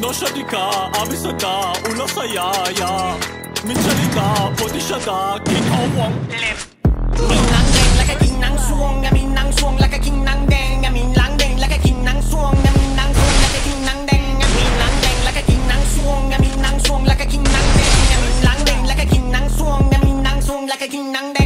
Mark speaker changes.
Speaker 1: No Sharika, Abi Sada, Uno Sayaya Min Sharika, Poti Shada, King of Wong Left
Speaker 2: กินนังแดงแล้วก็กินนังสวงนะมินนังสวงแล้วก็กินนังแดงนะมินล้างแดงแล้วก็กินนังสวงนะมินนังสวงแล้วก็กินนังแดงนะมินล้างแดงแล้วก็กินนังสวงนะมินนังสวงแล้ก็กินนังแดงนมินล้งแดงแล้ก็กินนังสวงนะมินังสวงแล้ก็กินนัง